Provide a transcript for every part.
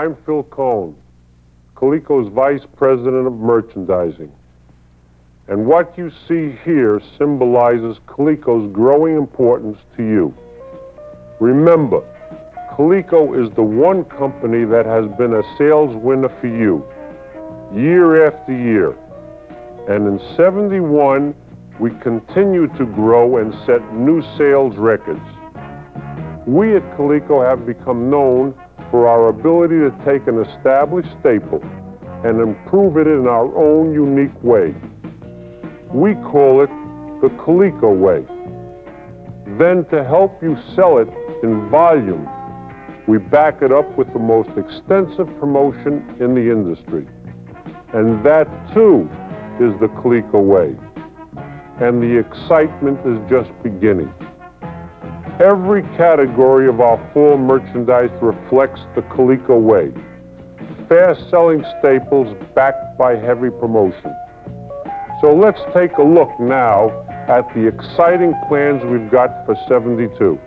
I'm Phil Cohn, Coleco's Vice President of Merchandising. And what you see here symbolizes Coleco's growing importance to you. Remember, Coleco is the one company that has been a sales winner for you, year after year. And in 71, we continue to grow and set new sales records. We at Coleco have become known for our ability to take an established staple and improve it in our own unique way. We call it the Coleco way. Then to help you sell it in volume, we back it up with the most extensive promotion in the industry. And that too is the Coleco way. And the excitement is just beginning. Every category of our fall merchandise reflects the Coleco way. Fast-selling staples backed by heavy promotion. So let's take a look now at the exciting plans we've got for 72.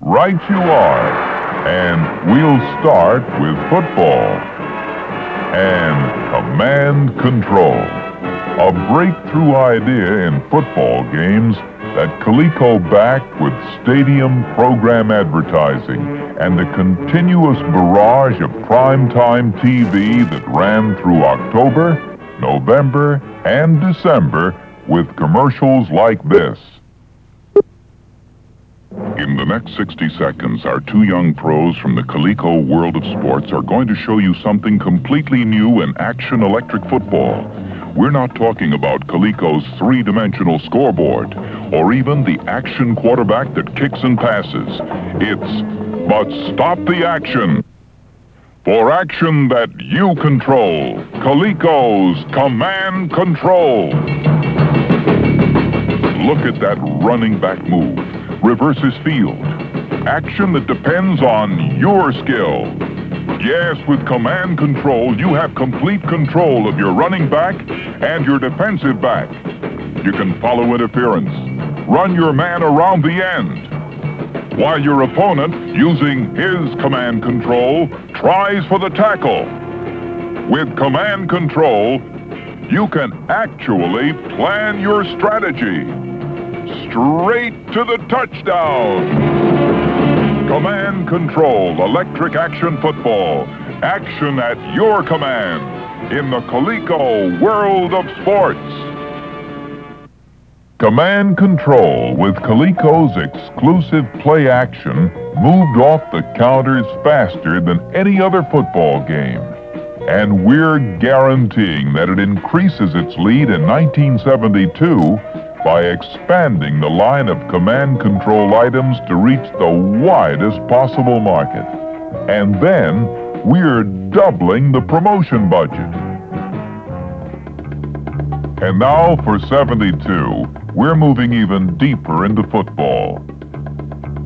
Right you are. And we'll start with football. And command control. A breakthrough idea in football games that Coleco backed with stadium program advertising and the continuous barrage of primetime TV that ran through October, November, and December with commercials like this. In the next 60 seconds, our two young pros from the Coleco World of Sports are going to show you something completely new in action electric football. We're not talking about Coleco's three-dimensional scoreboard or even the action quarterback that kicks and passes. It's But Stop the Action. For action that you control, Coleco's Command Control. Look at that running back move. Reverses field. Action that depends on your skill. Yes, with command control, you have complete control of your running back and your defensive back. You can follow interference, run your man around the end, while your opponent, using his command control, tries for the tackle. With command control, you can actually plan your strategy. Straight to the touchdown. Command Control Electric Action Football. Action at your command in the Coleco World of Sports. Command Control with Coleco's exclusive play action moved off the counters faster than any other football game. And we're guaranteeing that it increases its lead in 1972 by expanding the line of command control items to reach the widest possible market. And then we're doubling the promotion budget. And now for 72, we're moving even deeper into football.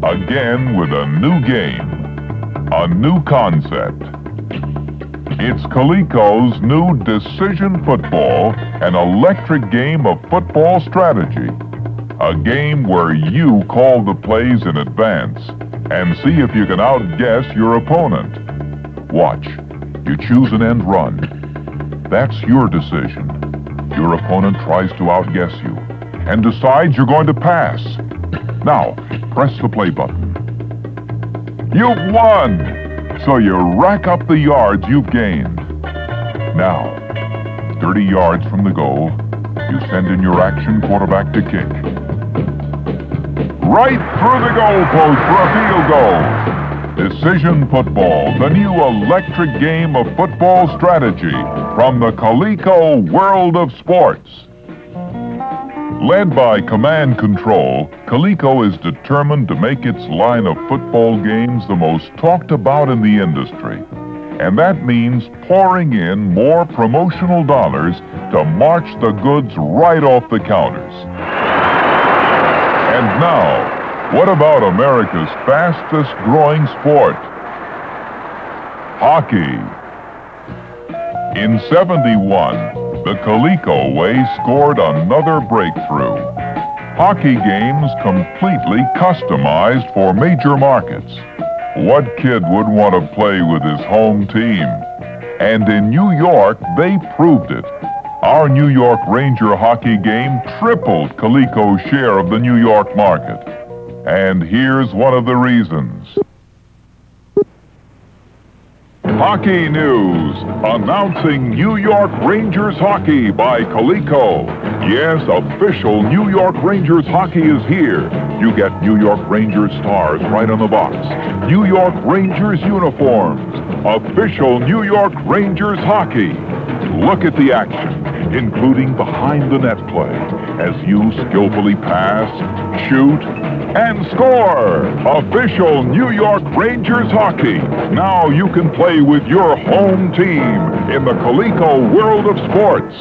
Again with a new game, a new concept. It's Coleco's new Decision Football, an electric game of football strategy. A game where you call the plays in advance and see if you can outguess your opponent. Watch. You choose an end run. That's your decision. Your opponent tries to outguess you and decides you're going to pass. Now, press the play button. You've won! So you rack up the yards you've gained. Now, 30 yards from the goal, you send in your action quarterback to kick. Right through the goalpost for a field goal. Decision Football, the new electric game of football strategy from the Coleco World of Sports. Led by command control, Coleco is determined to make its line of football games the most talked about in the industry. And that means pouring in more promotional dollars to march the goods right off the counters. And now, what about America's fastest growing sport? Hockey. In 71, the Coleco way scored another breakthrough. Hockey games completely customized for major markets. What kid would want to play with his home team? And in New York, they proved it. Our New York Ranger hockey game tripled Coleco's share of the New York market. And here's one of the reasons. Hockey News, announcing New York Rangers hockey by Coleco. Yes, official New York Rangers hockey is here. You get New York Rangers stars right on the box. New York Rangers uniforms. Official New York Rangers hockey. Look at the action, including behind the net play, as you skillfully pass, shoot, and score. Official New York Rangers hockey. Now you can play with your home team in the Coleco world of sports.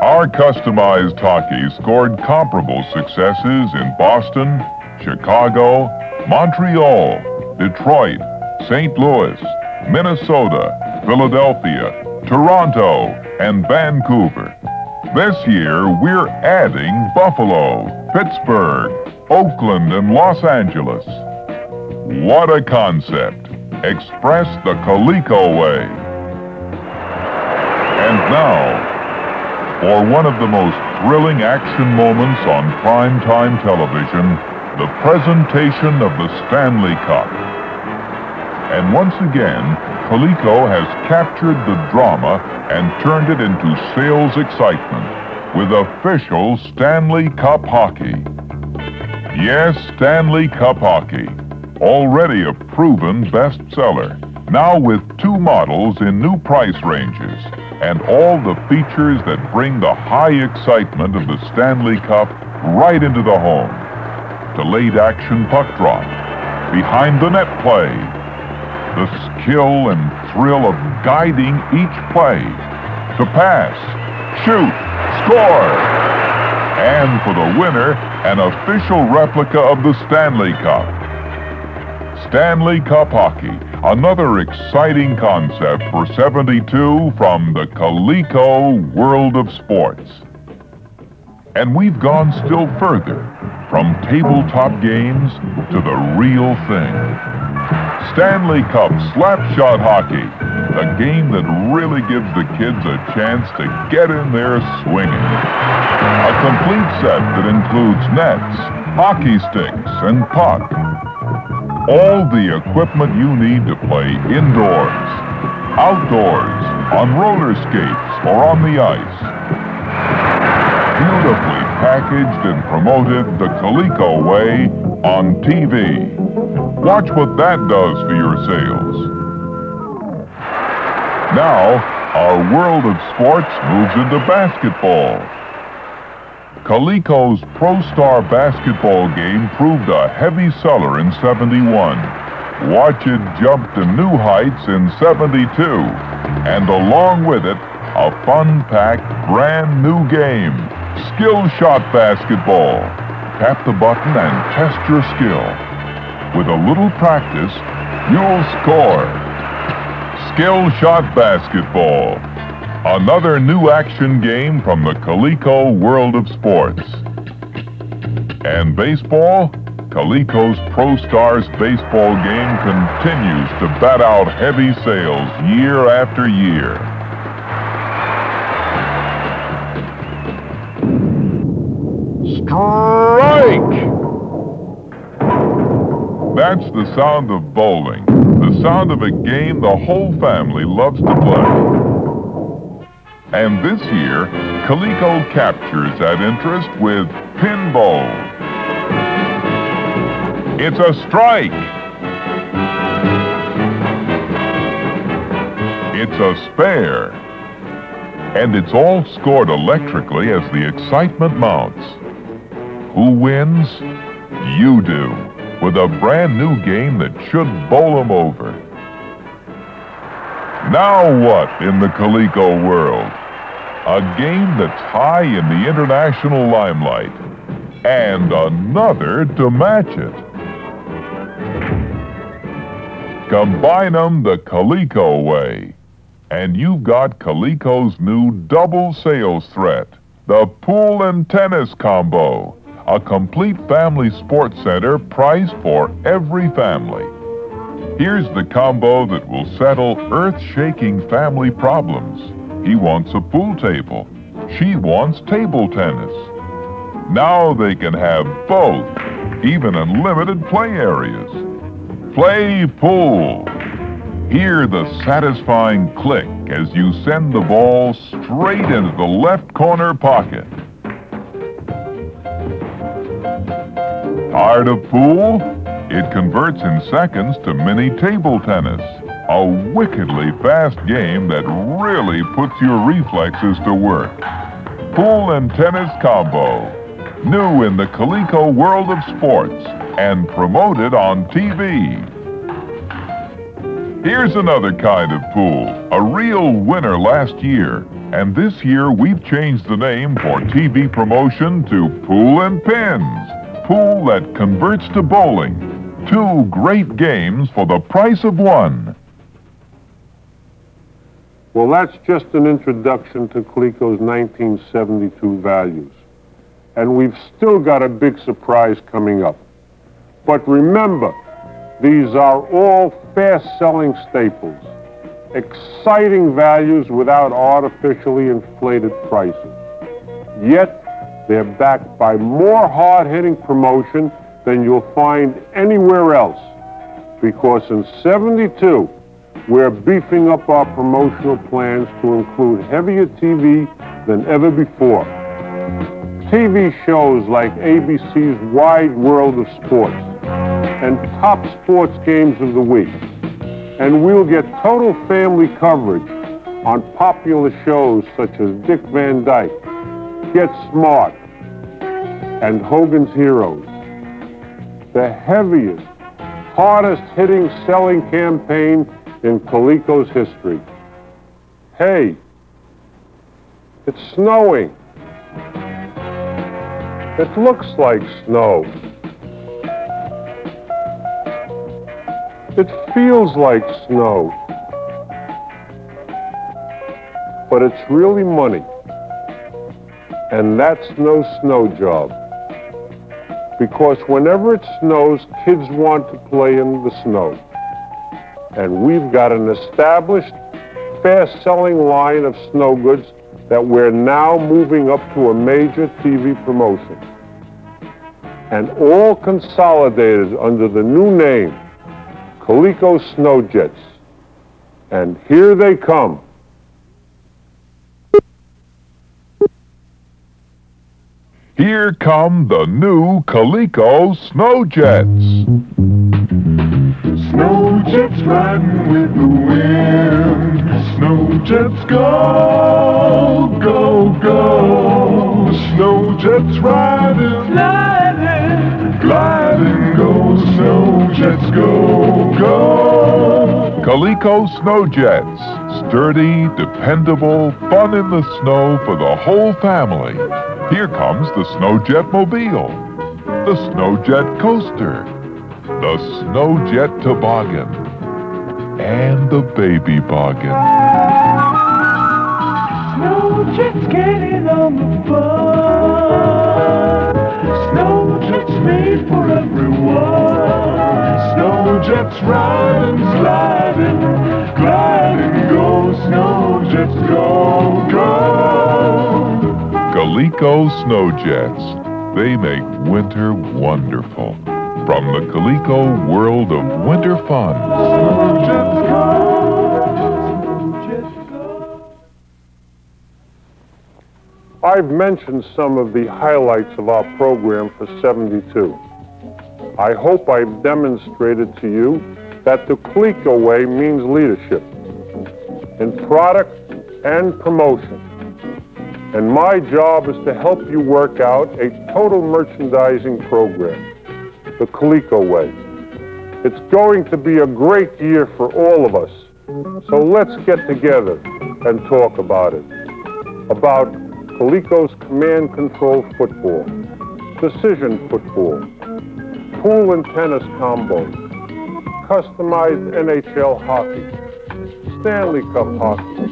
Our customized hockey scored comparable successes in Boston, Chicago, Montreal, Detroit, St. Louis, Minnesota, Philadelphia, Toronto, and Vancouver. This year, we're adding Buffalo, Pittsburgh, Oakland, and Los Angeles. What a concept! Express the Coleco way. And now, for one of the most thrilling action moments on primetime television, the presentation of the Stanley Cup. And once again, Coleco has captured the drama and turned it into sales excitement with official Stanley Cup hockey. Yes, Stanley Cup hockey, already a proven bestseller, now with two models in new price ranges and all the features that bring the high excitement of the Stanley Cup right into the home. Delayed action puck drop, behind the net play, the skill and thrill of guiding each play, to pass, shoot, score, and for the winner, an official replica of the Stanley Cup. Stanley Cup Hockey, another exciting concept for 72 from the Coleco world of sports. And we've gone still further, from tabletop games to the real thing. Stanley Cup Slapshot Hockey, a game that really gives the kids a chance to get in there swinging. A complete set that includes nets, hockey sticks, and puck. All the equipment you need to play indoors, outdoors, on roller skates, or on the ice. Beautifully packaged and promoted the Coleco way on TV. Watch what that does for your sales. Now, our world of sports moves into basketball. Coleco's Pro Star basketball game proved a heavy seller in 71. Watch it jump to new heights in 72. And along with it, a fun-packed brand new game, Skill Shot Basketball. Tap the button and test your skill. With a little practice, you'll score. Skill Shot Basketball. Another new action game from the Coleco world of sports. And baseball? Coleco's Pro Stars baseball game continues to bat out heavy sales year after year. Strike! That's the sound of bowling, the sound of a game the whole family loves to play. And this year, Coleco captures that interest with pinball. It's a strike. It's a spare. And it's all scored electrically as the excitement mounts. Who wins? You do, with a brand new game that should bowl 'em over. Now what in the Coleco world? A game that's high in the international limelight. And another to match it. Combine 'em the Coleco way. And you've got Coleco's new double sales threat. The pool and tennis combo. A complete family sports center priced for every family. Here's the combo that will settle earth-shaking family problems. He wants a pool table. She wants table tennis. Now they can have both, even unlimited play areas. Play pool. Hear the satisfying click as you send the ball straight into the left corner pocket. Tired of pool? It converts in seconds to mini table tennis. A wickedly fast game that really puts your reflexes to work. Pool and tennis combo. New in the Coleco world of sports and promoted on TV. Here's another kind of pool, a real winner last year. And this year we've changed the name for TV promotion to Pool and Pins. Pool that converts to bowling. Two great games for the price of one. Well, that's just an introduction to Coleco's 1972 values. And we've still got a big surprise coming up. But remember, these are all fast-selling staples. Exciting values without artificially inflated prices. Yet, they're backed by more hard-hitting promotion than you'll find anywhere else. Because in 72, we're beefing up our promotional plans to include heavier TV than ever before. TV shows like ABC's Wide World of Sports and top sports games of the week. And we'll get total family coverage on popular shows such as Dick Van Dyke, Get Smart, and Hogan's Heroes. The heaviest, hardest hitting selling campaign in Coleco's history. Hey, it's snowing. It looks like snow. It feels like snow. But it's really money. And that's no snow job. Because whenever it snows, kids want to play in the snow. And we've got an established, fast-selling line of snow goods that we're now moving up to a major TV promotion. And all consolidated under the new name, Coleco Snow Jets. And here they come. Here come the new Coleco Snow Jets. Snow jets riding with the wind. Snow jets go, go, go. Snow jets riding, gliding, gliding, go. Snow jets go, go. Coleco Snow Jets. Sturdy, dependable, fun in the snow for the whole family. Here comes the Snowjet Mobile, the Snowjet Coaster, the Snowjet Toboggan, and the Baby Boggin. Snow jets getting on the fun. Snowjets made for everyone. Snow jets riding, Coleco Snow Jets. They make winter wonderful. From the Coleco world of winter fun. I've mentioned some of the highlights of our program for 72. I hope I've demonstrated to you that the Coleco way means leadership in product and promotion. And my job is to help you work out a total merchandising program, the Coleco way. It's going to be a great year for all of us. So let's get together and talk about it. About Coleco's command control football, precision football, pool and tennis combos, customized NHL hockey, Stanley Cup hockey,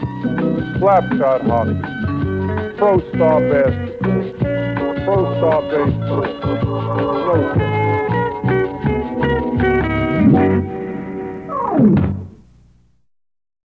slapshot hockey, Pro Star basketball, Pro Star Baseball. No.